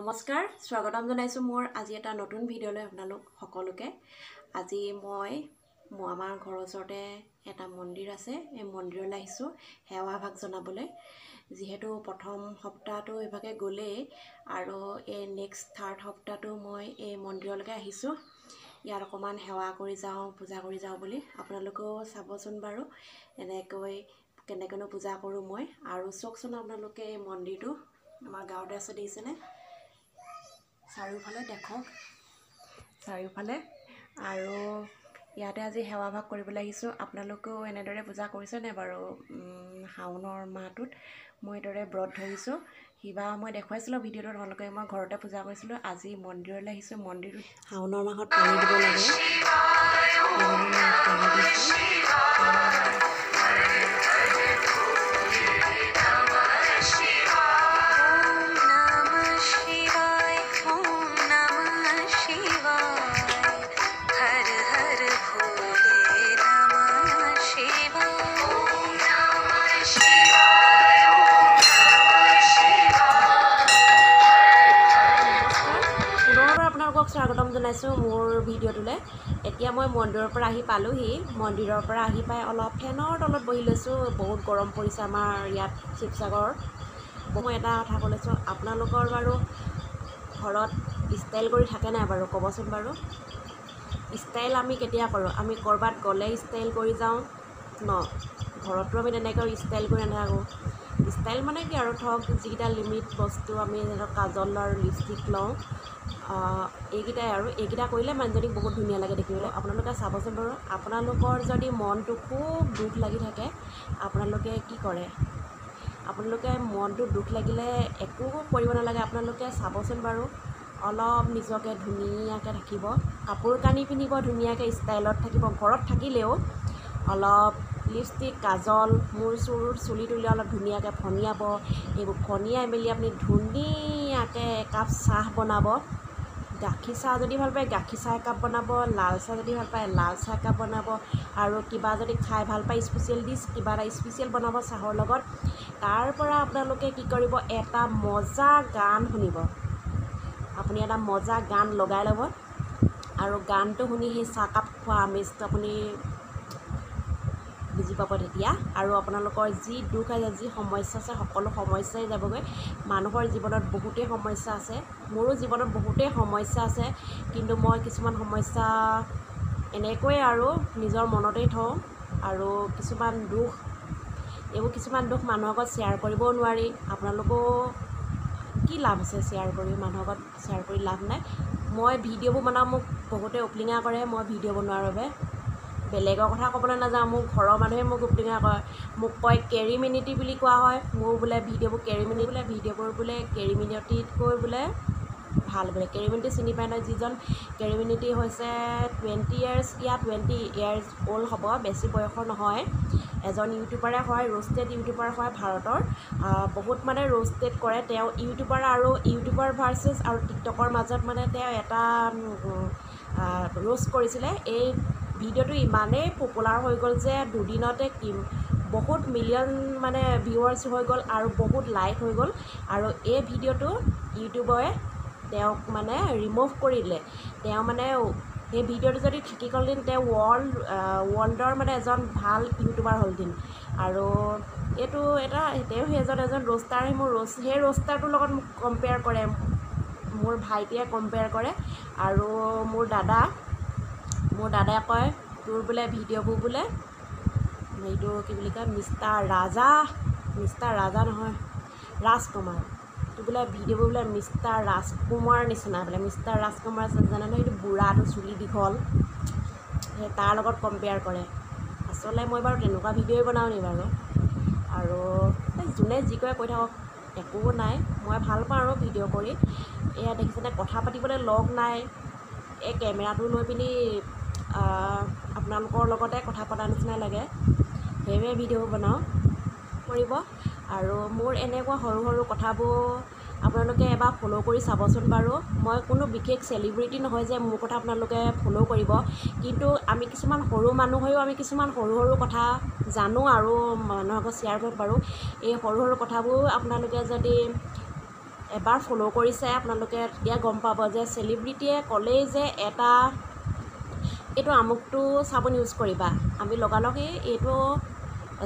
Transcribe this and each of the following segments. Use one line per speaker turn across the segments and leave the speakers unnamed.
নমস্কাৰ স্বাগতম জনাইছোঁ মোৰ আজি এটা নতুন ভিডিঅ'লৈ আপোনালোক সকলোকে। আজি মই আমাৰ ঘৰৰ ওচৰতে এটা মন্দিৰ আছে এই মন্দিৰলৈ আহিছোঁ সেৱা ভাগ জনাবলৈ। যিহেতু প্ৰথম সপ্তাহটো এইভাগে গ'লেই আৰু এই নেক্সট থাৰ্ড সপ্তাহটো মই এই মন্দিৰলৈকে আহিছোঁ। ইয়াত অকণমান সেৱা কৰি যাওঁ পূজা কৰি যাওঁ বুলি আপোনালোকেও চাবচোন বাৰু এনেকৈ কেনেকৈনো পূজা কৰোঁ মই। আৰু চাওকচোন আপোনালোকে এই মন্দিৰটো আমাৰ গাঁৱতে আছে দেখিছেনে? চাৰিওফালে দেখক। চাৰিওফালে। আৰু ইয়াতে আজি সেৱা ভাগ কৰিবলৈ আহিছোঁ। আপোনালোকেও এনেদৰে পূজা কৰিছেনে বাৰু? উম, শাওণৰ মাহটোত মই এইদৰে ব্ৰত ধৰিছোঁ। সিবা মই দেখুৱাইছিলোঁ ভিডিঅ'টো তোমালোকে মই ঘৰতে পূজা কৰিছিলোঁ। আজি মন্দিৰলৈ আহিছোঁ। মন্দিৰটোত শাওণৰ মাহত পানী দিব লাগে। স্বাগতম জনাইছোঁ মোৰ ভিডিঅ'টোলৈ। এতিয়া মই মন্দিৰৰ পৰা আহি পালোহি। মন্দিৰৰ পৰা আহি পাই অলপ ফেনৰ তলত বহি লৈছোঁ। বহুত গৰম পৰিছে আমাৰ ইয়াত শিৱসাগৰত মই এটা কথা কৈছোঁ আপোনালোকৰ বাৰু ঘৰত ষ্টাইল কৰি থাকে নাই বাৰু? ক'বচোন বাৰু। ষ্টাইল আমি কেতিয়া কৰোঁ? আমি ক'ৰবাত গ'লে ষ্টাইল কৰি যাওঁ। ন ঘৰতো আমি তেনেকৈ ষ্টাইল কৰি নাথাকোঁ। ষ্টাইল মানে কি আৰু ধৰক যিকেইটা লিমিট বস্তু আমি ধৰক কাজল আৰু লিপষ্টিক লওঁ এইকেইটাই আৰু। এইকেইটা কৰিলে মানুহজনীক বহুত ধুনীয়া লাগে দেখিবলৈ। আপোনালোকে চাবচোন বাৰু আপোনালোকৰ যদি মনটো খুব দুখ লাগি থাকে আপোনালোকে কি কৰে? আপোনালোকে মনটো দুখ লাগিলে একো কৰিব নালাগে। আপোনালোকে চাবচোন বাৰু অলপ নিজকে ধুনীয়াকৈ থাকিব। কাপোৰ কানি পিন্ধিব ধুনীয়াকৈ ষ্টাইলত থাকিব। ঘৰত থাকিলেও অলপ লিপষ্টিক কাজল মূৰ চুৰ চুলি তুলি অলপ ধুনীয়াকৈ ফনিয়াব এইবোৰ ফনিয়াই মেলি আপুনি ধুনীয়াকৈ একাপ চাহ বনাব। গাখীৰ চাহ যদি ভাল পায় গাখীৰ চাহ একাপ বনাব লাল চাহ যদি ভাল পায় লাল চাহ একাপ বনাব। আৰু কিবা যদি খাই ভাল পায় স্পেচিয়েল ডিছ কিবা এটা স্পেচিয়েল বনাব চাহৰ লগত। তাৰ পৰা আপোনালোকে কি কৰিব এটা মজা গান শুনিব। আপুনি এটা মজা গান লগাই ল'ব। আৰু গানটো শুনি সেই চাহকাপ খোৱা আমেজটো আপুনি বুজি পাব তেতিয়া। আৰু আপোনালোকৰ যি দুখ আছে যি সমস্যা আছে সকলো সমস্যাই যাবগৈ। মানুহৰ জীৱনত বহুতেই সমস্যা আছে। মোৰো জীৱনত বহুতেই সমস্যা আছে। কিন্তু মই কিছুমান সমস্যা এনেকৈয়ে আৰু নিজৰ মনতেই থওঁ আৰু কিছুমান দুখ এইবোৰ কিছুমান দুখ মানুহৰ আগত শ্বেয়াৰ কৰিবও নোৱাৰি। আপোনালোকেও কি লাভ আছে শ্বেয়াৰ কৰি? মানুহৰ আগত শ্বেয়াৰ কৰি লাভ নাই। মই ভিডিঅ'বোৰ বনাওঁ মোক বহুতে অপলিঙা কৰে। মই ভিডিঅ' বনোৱাৰ বাবে। বেলেগৰ কথা ক'বলৈ নাযাওঁ মোৰ ঘৰৰ মানুহে মোক অপলিঙা কৰে মোক কয় কেৰি মিনিটি বুলি কোৱা হয়। মোৰ বোলে ভিডিঅ'বোৰ কেৰি মিনিট বোলে ভিডিঅ'বোৰ বোলে কেৰি মিনিটিতকৈ বোলে ভাল বোলে। কেৰি মিনিটি চিনি পাই নহয় যিজন কেৰি মিনিটি হৈছে টুৱেণ্টি ইয়াৰ্ছ ইয়াৰ টুৱেণ্টি ইয়াৰ্ছ অ'ল্ড হ'ব বেছি বয়সৰ নহয়। এজন ইউটিউবাৰে হয় ৰোষ্টেড ইউটিউবাৰ হয় ভাৰতৰ। বহুত মানে ৰোষ্টেড কৰে। তেওঁ ইউটিউবাৰ আৰু ইউটিউবাৰ ভাৰ্চেছ আৰু টিকটকৰ মাজত মানে তেওঁ এটা ৰোষ্ট কৰিছিলে। এই ভিডিঅ'টো ইমানেই পপুলাৰ হৈ গ'ল যে দুদিনতে কিম বহুত মিলিয়ন মানে ভিউৱাৰ্ছ হৈ গ'ল আৰু বহুত লাইক হৈ গ'ল। আৰু এই ভিডিঅ'টো ইউটিউবে তেওঁক মানে ৰিমুভ দিলে তেওঁ মানে সেই ভিডিঅ'টো যদি থাকি গ'লহেঁতেন তেওঁ ৱৰ্ল্ড ৱৰ্ল্ডৰ মানে এজন ভাল ইউটিউবাৰ হ'লহেঁতেন। আৰু এইটো এটা তেওঁ সেইজন এজন ৰোষ্টাৰ মোৰ ৰোষ্ট সেই ৰোষ্টাৰটোৰ লগত কম্পেয়াৰ কৰে। মোৰ ভাইটিয়ে কম্পেয়াৰ কৰে। আৰু মোৰ দাদা মোৰ দাদাই কয় তোৰ বোলে ভিডিঅ'বোৰ বোলে এইটো কি বুলি কয় মিষ্টাৰ ৰাজা মিষ্টাৰ ৰাজা নহয় ৰাজকুমাৰ। তোৰ বোলে ভিডিঅ'বোৰ বোলে মিষ্টাৰ ৰাজকুমাৰ নিচিনা বোলে মিষ্টাৰ ৰাজকুমাৰ জানে নহয় এইটো বুঢ়াটো চুলি দীঘল? সেই তাৰ লগত কম্পেয়াৰ কৰে। আচলতে মই বাৰু তেনেকুৱা ভিডিঅ'ই বনাওঁ নি বাৰু? আৰু যোনে যি কৰে কৈ থাকক একো নাই মই ভাল পাওঁ আৰু ভিডিঅ' কৰি। এয়া দেখিছেনে কথা পাতিবলৈ লগ নাই। এই কেমেৰাটো লৈ পিনি আপোনালোকৰ লগতে কথা পতাৰ নিচিনা লাগে। সেইবাবে ভিডিঅ' বনাওঁ কৰিব। আৰু মোৰ এনেকুৱা সৰু সৰু কথাবোৰ আপোনালোকে এবাৰ ফ'ল' কৰি চাবচোন বাৰু। মই কোনো বিশেষ চেলিব্ৰিটি নহয় যে মোৰ কথা আপোনালোকে ফ'ল' কৰিব। কিন্তু আমি কিছুমান সৰু মানুহ হৈও আমি কিছুমান সৰু সৰু কথা জানো আৰু মানুহৰ আগত শ্বেয়াৰ কৰিব পাৰোঁ। এই সৰু সৰু কথাবোৰ আপোনালোকে যদি এবাৰ ফ'ল' কৰিছে আপোনালোকে তেতিয়া গম পাব যে চেলিব্ৰিটিয়ে ক'লেই যে এটা এইটো আমুকটো চাবোন ইউজ কৰিবা। আমি লগালগ এই এইটো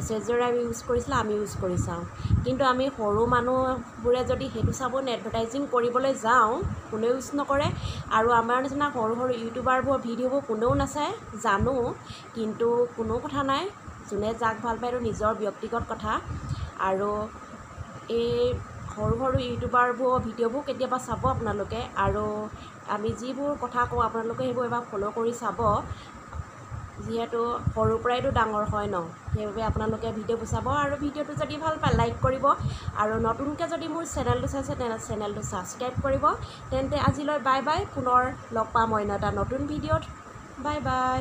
চেজৰে আমি ইউজ কৰিছিলে আমি ইউজ কৰি চাওঁ। কিন্তু আমি সৰু মানুহবোৰে যদি সেইটো চাবোন এডভাৰটাইজিং কৰিবলৈ যাওঁ কোনেও ইউজ নকৰে। আৰু আমাৰ নিচিনা সৰু সৰু ইউটিউবাৰবোৰৰ ভিডিঅ'বোৰ কোনেও নাচায় জানো। কিন্তু কোনো কথা নাই। যোনে যাক ভাল পায় এইটো নিজৰ ব্যক্তিগত কথা। আৰু এই সৰু সৰু ইউটিউবাৰবোৰৰ ভিডিঅ'বোৰ কেতিয়াবা চাব আপোনালোকে আৰু আমি যিবোৰ কথা কওঁ আপোনালোকে সেইবোৰ এবাৰ ফ'ল' কৰি চাব। যিহেতু সৰুৰ পৰাইতো ডাঙৰ হয় ন সেইবাবে আপোনালোকে ভিডিঅ'বোৰ চাব আৰু ভিডিঅ'টো যদি ভাল পায় লাইক কৰিব আৰু নতুনকৈ যদি মোৰ চেনেলটো চাইছে তেনে চেনেলটো ছাবস্ক্ৰাইব কৰিব। তেন্তে আজিলৈ বাই বাই পুনৰ লগ পাম অন্য এটা নতুন ভিডিঅ'ত। Bye bye